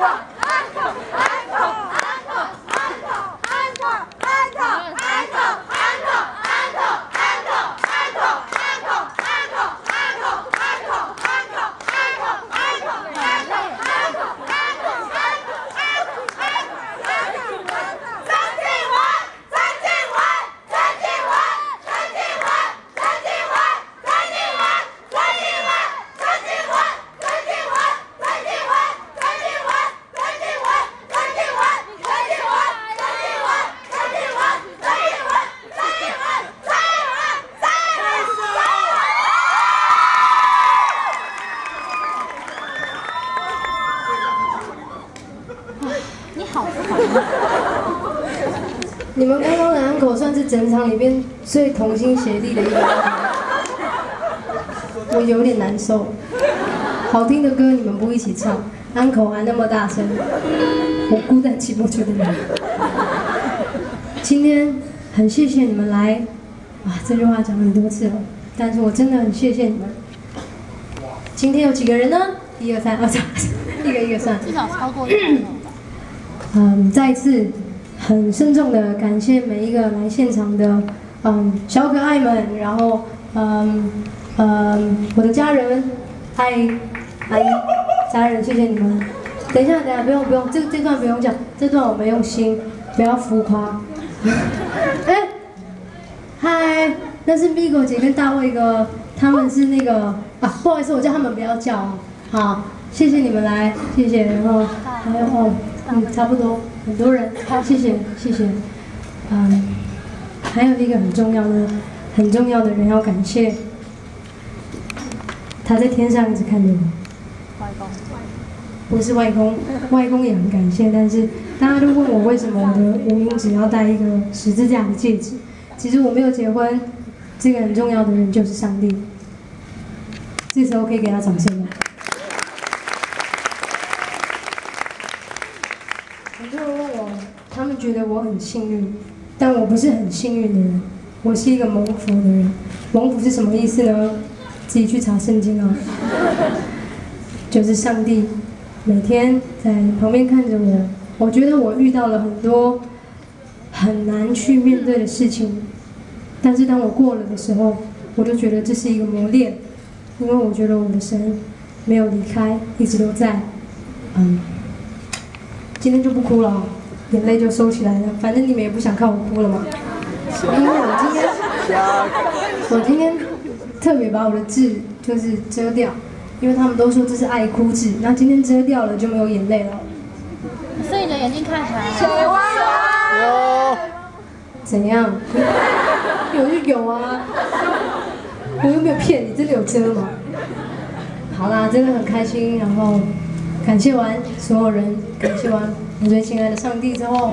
哈哈哈哈 你们刚刚的安口算是整场里面最同心协力的一个，我有点难受。好听的歌你们不一起唱，安口还那么大声，我孤单寂寞觉得冷。今天很谢谢你们来，哇，这句话讲很多次了，但是我真的很谢谢你们。今天有几个人呢？一二三，二三，一个一个算。至少超过。嗯，再次很慎重的感谢每一个来现场的嗯小可爱们，然后嗯嗯我的家人，嗨阿姨家人，谢谢你们。等一下，等一下，不用不用，这这段不用讲，这段我们用心，不要浮夸。哎，嗨，那是 Migo 姐跟大卫哥，他们是那个啊，不好意思，我叫他们不要叫啊。好，谢谢你们来，谢谢，然后还有哦。嗯，差不多，很多人，好，谢谢，谢谢，嗯，还有一个很重要的、很重要的人要感谢，他在天上一直看着我，外公，不是外公，外公也很感谢，但是大家都问我为什么我的无名指要戴一个十字架的戒指，其实我没有结婚，这个很重要的人就是上帝，这时候可以给他掌声。吗？很多人问我，他们觉得我很幸运，但我不是很幸运的人，我是一个蒙福的人。蒙福是什么意思呢？自己去查圣经啊。就是上帝每天在旁边看着我，我觉得我遇到了很多很难去面对的事情，但是当我过了的时候，我就觉得这是一个磨练，因为我觉得我的神没有离开，一直都在，嗯。今天就不哭了，眼泪就收起来了。反正你们也不想看我哭了嘛。因为我今天，我今天特别把我的痣就是遮掉，因为他们都说这是爱哭痣。那今天遮掉了就没有眼泪了。所以你的眼睛看起来水汪有。怎样？有就有啊。我又没有骗你，真的有遮吗？好啦，真的很开心，然后。感谢完所有人，感谢完我最亲爱的上帝之后，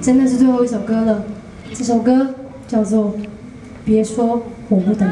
真的是最后一首歌了。这首歌叫做《别说我不等》。